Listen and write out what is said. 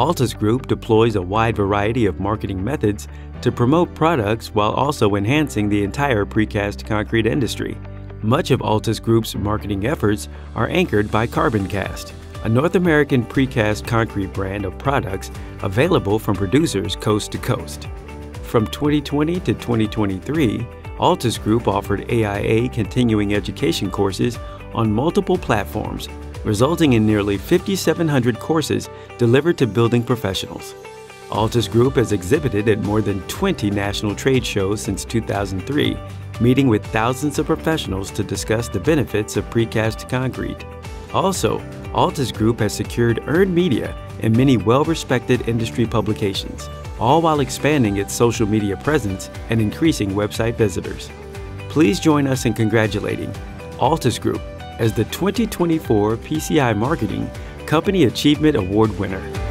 Altus Group deploys a wide variety of marketing methods to promote products while also enhancing the entire precast concrete industry. Much of Altus Group's marketing efforts are anchored by CarbonCast, a North American precast concrete brand of products available from producers coast to coast. From 2020 to 2023, Altus Group offered AIA continuing education courses on multiple platforms, resulting in nearly 5,700 courses delivered to building professionals. Altus Group has exhibited at more than 20 national trade shows since 2003, meeting with thousands of professionals to discuss the benefits of precast concrete. Also, Altus Group has secured earned media in many well respected industry publications, all while expanding its social media presence and increasing website visitors. Please join us in congratulating Altus Group as the 2024 PCI Marketing Company Achievement Award winner.